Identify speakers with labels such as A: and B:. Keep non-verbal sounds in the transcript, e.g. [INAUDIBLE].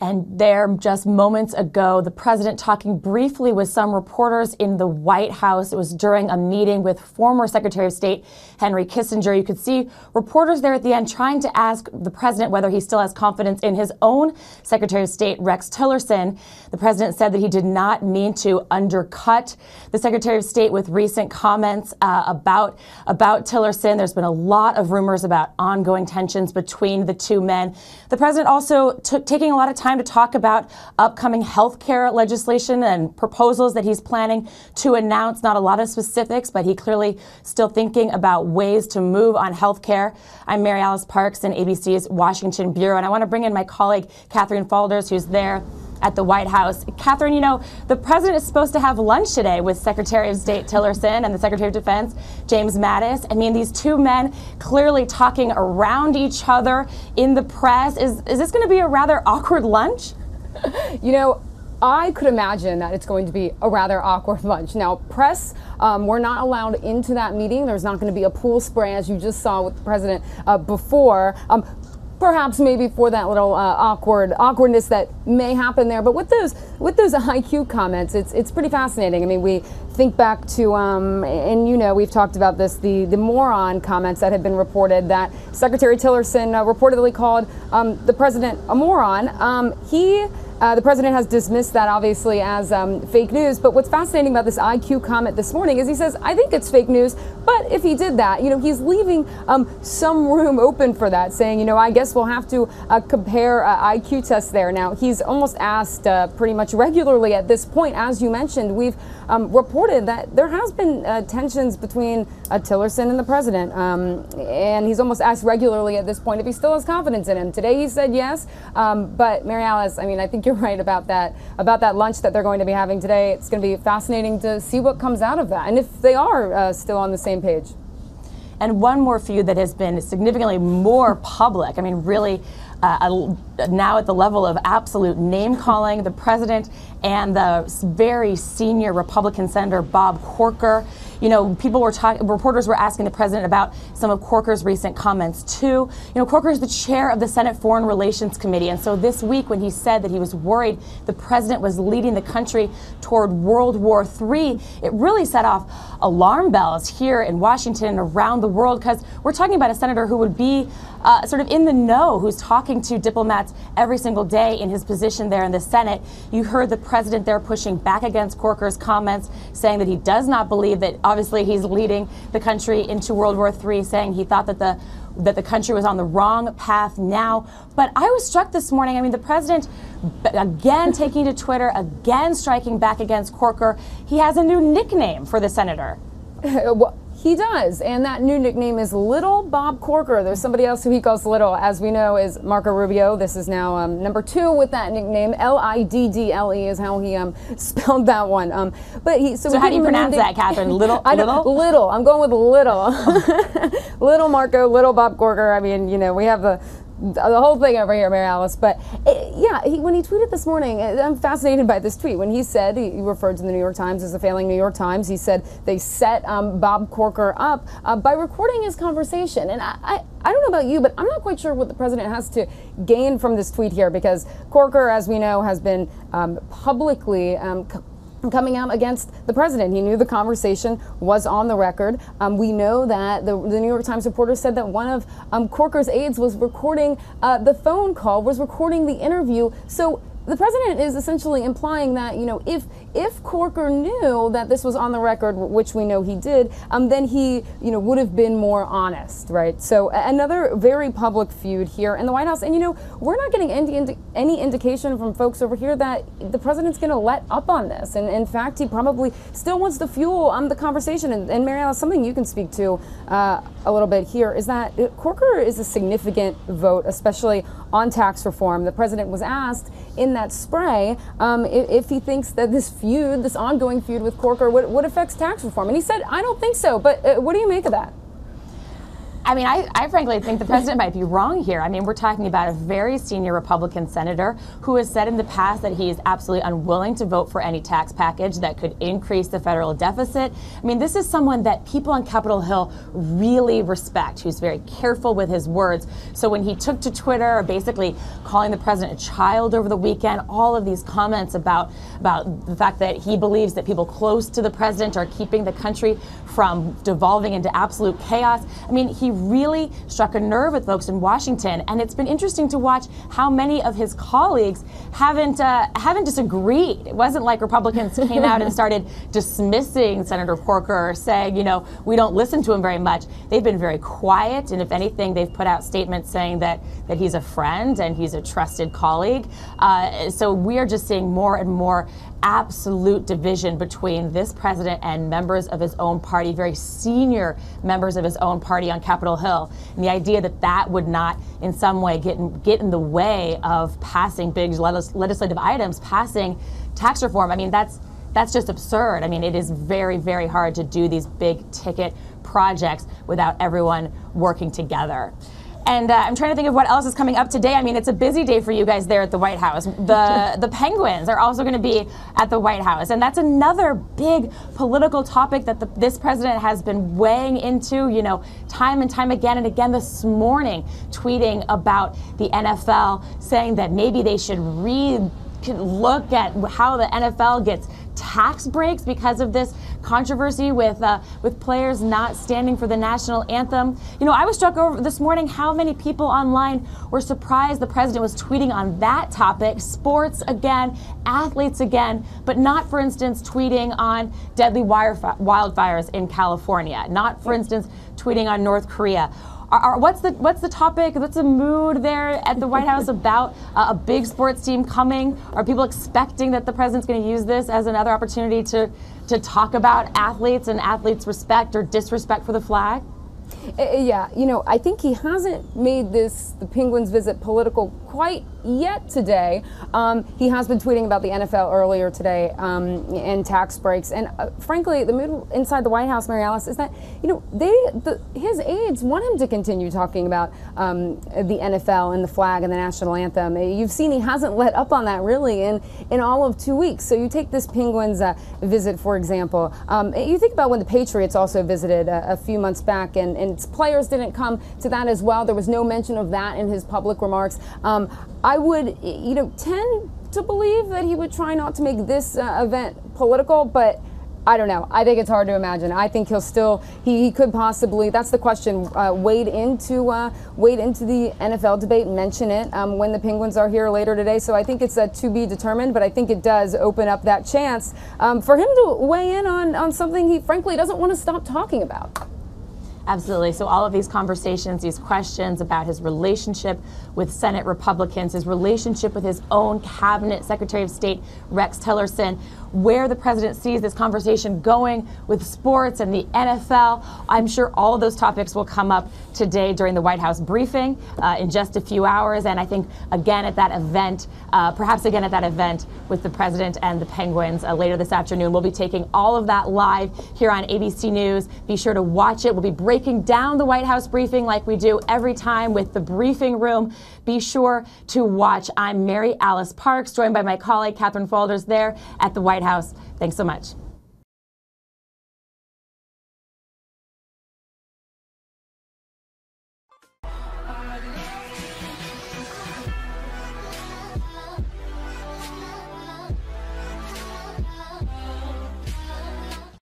A: And there, just moments ago, the president talking briefly with some reporters in the White House. It was during a meeting with former Secretary of State Henry Kissinger. You could see reporters there at the end trying to ask the president whether he still has confidence in his own Secretary of State, Rex Tillerson. The president said that he did not mean to undercut the Secretary of State with recent comments uh, about, about Tillerson. There's been a lot of rumors about ongoing tensions between the two men. The president also took taking a lot of time time to talk about upcoming health care legislation and proposals that he's planning to announce. Not a lot of specifics, but he clearly still thinking about ways to move on health care. I'm Mary Alice Parks in ABC's Washington Bureau, and I want to bring in my colleague, Katherine Faulders, who's there at the White House. Katherine, you know, the president is supposed to have lunch today with Secretary of State Tillerson and the Secretary of Defense, James Mattis. I mean, these two men clearly talking around each other in the press. Is, is this going to be a rather [LAUGHS] awkward lunch?
B: You know, I could imagine that it's going to be a rather awkward lunch. Now, press, um, we're not allowed into that meeting. There's not going to be a pool spray, as you just saw with the president uh, before. Um, perhaps maybe for that little uh, awkward awkwardness that may happen there. But with those with those [LAUGHS] IQ comments, it's it's pretty fascinating. I mean, we think back to um, and you know we've talked about this the the moron comments that have been reported that Secretary Tillerson uh, reportedly called um, the president a moron. Um, he uh, the president has dismissed that obviously as um, fake news. But what's fascinating about this IQ comment this morning is he says, I think it's fake news. But if he did that, you know, he's leaving um, some room open for that, saying, you know, I guess we'll have to uh, compare uh, IQ tests there. Now, he's almost asked uh, pretty much regularly at this point, as you mentioned, we've um, that there has been uh, tensions between uh, Tillerson and the president. Um, and he's almost asked regularly at this point if he still has confidence in him. Today he said yes. Um, but Mary Alice, I mean, I think you're [LAUGHS] right about that about that lunch that they're going to be having today. It's going to be fascinating to see what comes out of that and if they are uh, still on the same page.
A: And one more feud that has been significantly more public. I mean, really uh, now at the level of absolute name calling. The president and the very senior Republican Senator Bob Corker. You know, people were talking, reporters were asking the president about some of Corker's recent comments too. You know, Corker is the chair of the Senate Foreign Relations Committee. And so this week, when he said that he was worried the president was leading the country toward World War III, it really set off alarm bells here in Washington and around the world because we're talking about a senator who would be uh, sort of in the know, who's talking to diplomats every single day in his position there in the Senate. You heard the president there pushing back against Corker's comments, saying that he does not believe that obviously he's leading the country into World War III, saying he thought that the that the country was on the wrong path now. But I was struck this morning. I mean, the president again taking to Twitter, again striking back against Corker. He has a new nickname for the senator. [LAUGHS]
B: He does, and that new nickname is Little Bob Corker. There's somebody else who he calls Little, as we know, is Marco Rubio. This is now um, number two with that nickname. L I D D L E is how he um, [LAUGHS] spelled that one. Um,
A: but he so, so how do you pronounce that, Katherine? [LAUGHS] Little,
B: I
A: little,
B: little. I'm going with little, [LAUGHS] little Marco, little Bob Corker. I mean, you know, we have the the whole thing over here, Mary Alice. But it, yeah, he, when he tweeted this morning, I'm fascinated by this tweet. When he said he, referred to the New York Times as a failing New York Times, he said they set um, Bob Corker up uh, by recording his conversation. And I, I, I, don't know about you, but I'm not quite sure what the president has to gain from this tweet here because Corker, as we know, has been um, publicly. Um, coming out against the president. He knew the conversation was on the record. Um, we know that the, the, New York Times reporter said that one of um, Corker's aides was recording uh, the phone call, was recording the interview. So the president is essentially implying that you know if if Corker knew that this was on the record, which we know he did, um, then he you know would have been more honest, right? So another very public feud here in the White House, and you know we're not getting any, any indication from folks over here that the president's going to let up on this, and in fact he probably still wants to fuel um, the conversation. And, and Mary Alice, something you can speak to uh, a little bit here is that Corker is a significant vote, especially on tax reform. The president was asked in that spray um, if, if, he thinks that this feud, this ongoing feud with Corker, what, would affects tax reform. And he said, I don't think so. But uh, what do you make of that?
A: I mean, I, I, frankly think the president might be wrong here. I mean, we're talking about a very senior Republican senator who has said in the past that he is absolutely unwilling to vote for any tax package that could increase the federal deficit. I mean, this is someone that people on Capitol Hill really respect, who's very careful with his words. So when he took to Twitter, basically calling the president a child over the weekend, all of these comments about about the fact that he believes that people close to the president are keeping the country from devolving into absolute chaos. I mean, he really struck a nerve with folks in Washington, and it's been interesting to watch how many of his colleagues haven't uh, haven't disagreed. It wasn't like Republicans came out and started [LAUGHS] dismissing Senator Corker or saying, you know, we don't listen to him very much. They've been very quiet, and if anything, they've put out statements saying that that he's a friend and he's a trusted colleague. Uh, so we are just seeing more and more absolute division between this president and members of his own party, very senior members of his own party on Capitol Hill. And the idea that that would not in some way get in, get in the way of passing big legislative items, passing tax reform, I mean, that's that's just absurd. I mean, it is very, very hard to do these big ticket projects without everyone working together. And uh, I'm trying to think of what else is coming up today. I mean, it's a busy day for you guys there at the White House. The [LAUGHS] the Penguins are also going to be at the White House, and that's another big political topic that the, this president has been weighing into. You know, time and time again and again. This morning, tweeting about the NFL, saying that maybe they should read look at how the NFL gets tax breaks because of this controversy with uh, with players not standing for the national anthem. You know, I was struck over this morning how many people online were surprised the president was tweeting on that topic, sports again, athletes again, but not, for instance, tweeting on deadly wildfires in California, not, for instance, tweeting on North Korea are, are, what's the what's the topic? What's the mood there at the White House about uh, a big sports team coming? Are people expecting that the president's going to use this as another opportunity to to talk about athletes and athletes' respect or disrespect for the flag?
B: Uh, yeah, you know, I think he hasn't made this the Penguins visit political quite yet today. Um, he has been tweeting about the NFL earlier today um, and tax breaks. And uh, frankly, the mood inside the White House, Mary Alice, is that you know they the, his aides want him to continue talking about um, the NFL and the flag and the national anthem. You've seen he hasn't let up on that really in in all of two weeks. So you take this Penguins uh, visit for example. Um, you think about when the Patriots also visited a, a few months back, and, and players didn't come to that as well. There was no mention of that in his public remarks. Um, I would, you know, tend to believe that he would try not to make this uh, event political, but I don't know. I think it's hard to imagine. I think he'll still he, he could possibly. That's the question. Uh, wade into uh, wade into the NFL debate. Mention it um, when the Penguins are here later today. So I think it's uh, to be determined. But I think it does open up that chance um, for him to weigh in on on something he frankly doesn't want to stop talking about.
A: Absolutely. So, all of these conversations, these questions about his relationship with Senate Republicans, his relationship with his own cabinet Secretary of State, Rex Tillerson, where the president sees this conversation going with sports and the NFL. I'm sure all of those topics will come up today during the White House briefing uh, in just a few hours. And I think, again, at that event, uh, perhaps again at that event with the president and the Penguins uh, later this afternoon. We'll be taking all of that live here on ABC News. Be sure to watch it. We'll be breaking breaking down the White House briefing like we do every time with the briefing room. Be sure to watch. I'm Mary Alice Parks, joined by my colleague Katherine Faulders there at the White House. Thanks so much.